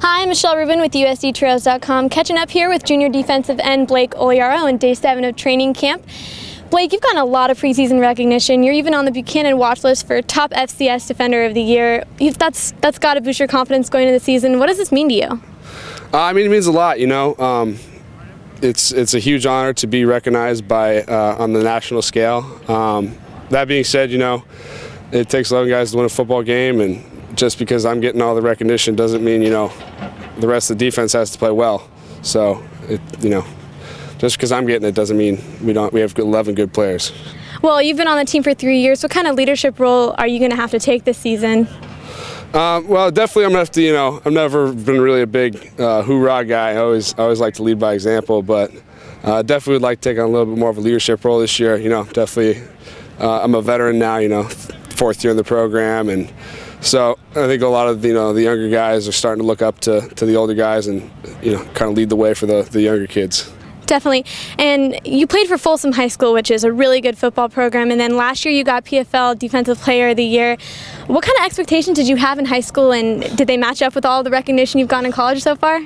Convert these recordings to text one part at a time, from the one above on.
Hi, I'm Michelle Rubin with USDToreros.com, catching up here with junior defensive end Blake Oliaro on day seven of training camp. Blake, you've gotten a lot of preseason recognition. You're even on the Buchanan watch list for top FCS Defender of the Year. That's that's got to boost your confidence going into the season. What does this mean to you? Uh, I mean, it means a lot. You know, um, it's it's a huge honor to be recognized by uh, on the national scale. Um, that being said, you know, it takes 11 guys to win a football game, and just because I'm getting all the recognition doesn't mean you know the rest of the defense has to play well. So it, you know, just because I'm getting it doesn't mean we don't. We have 11 good players. Well, you've been on the team for three years. What kind of leadership role are you going to have to take this season? Um, well, definitely, I'm gonna have to. You know, I've never been really a big uh, hoorah guy. I always, I always like to lead by example, but uh, definitely would like to take on a little bit more of a leadership role this year. You know, definitely, uh, I'm a veteran now. You know, fourth year in the program, and so I think a lot of you know the younger guys are starting to look up to, to the older guys and you know kind of lead the way for the, the younger kids. Definitely. And you played for Folsom High School, which is a really good football program. And then last year you got PFL Defensive Player of the Year. What kind of expectations did you have in high school, and did they match up with all the recognition you've gotten in college so far?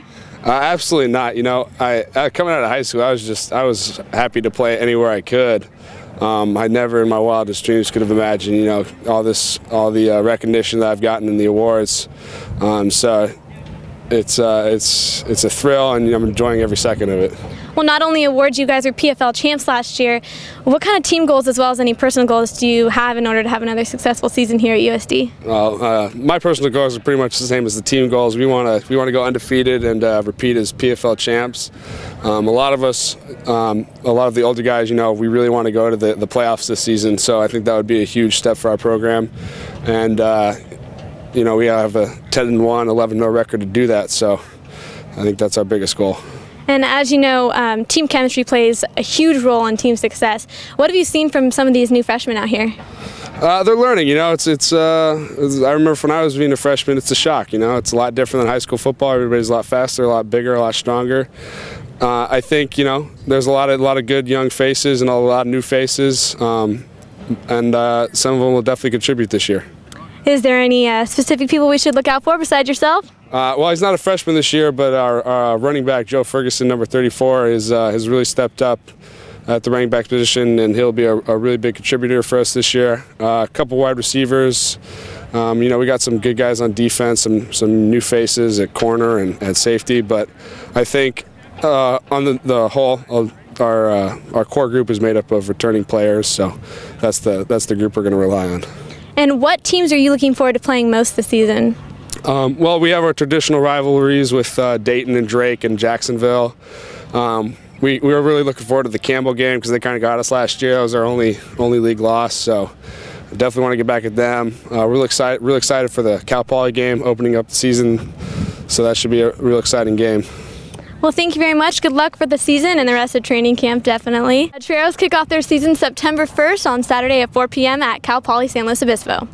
Uh, absolutely not. You know, I, I coming out of high school, I was just I was happy to play anywhere I could. Um, I never in my wildest dreams could have imagined, you know, all this, all the uh, recognition that I've gotten in the awards. Um, so it's uh, it's it's a thrill, and I'm enjoying every second of it. Well, not only awards, you guys were PFL champs last year. What kind of team goals, as well as any personal goals, do you have in order to have another successful season here at USD? Well, uh, my personal goals are pretty much the same as the team goals. We want to we want to go undefeated and uh, repeat as PFL champs. Um, a lot of us, um, a lot of the older guys, you know, we really want to go to the, the playoffs this season. So I think that would be a huge step for our program, and uh, you know, we have a 10 and 1, 11 0 record to do that. So I think that's our biggest goal. And as you know, um, team chemistry plays a huge role in team success. What have you seen from some of these new freshmen out here? Uh, they're learning, you know. It's it's, uh, I remember when I was being a freshman, it's a shock, you know. It's a lot different than high school football. Everybody's a lot faster, a lot bigger, a lot stronger. Uh, I think you know there's a lot of a lot of good young faces and a lot of new faces, um, and uh, some of them will definitely contribute this year. Is there any uh, specific people we should look out for besides yourself? Uh, well, he's not a freshman this year, but our, our running back Joe Ferguson, number 34, is, uh, has really stepped up at the running back position, and he'll be a, a really big contributor for us this year. Uh, a couple wide receivers. Um, you know, we got some good guys on defense, some some new faces at corner and at safety, but I think uh, on the, the whole, our uh, our core group is made up of returning players, so that's the that's the group we're going to rely on. And what teams are you looking forward to playing most this season? Um, well, we have our traditional rivalries with uh, Dayton and Drake and Jacksonville. Um, we, we were really looking forward to the Campbell game because they kind of got us last year. That was our only only league loss, so definitely want to get back at them. Uh, really excited, really excited for the Cal Poly game opening up the season. So that should be a real exciting game. Well, thank you very much. Good luck for the season and the rest of training camp, definitely. Uh, the Toreros kick off their season September 1st on Saturday at 4 p.m. at Cal Poly San Luis Obispo.